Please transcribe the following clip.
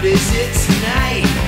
What is it tonight?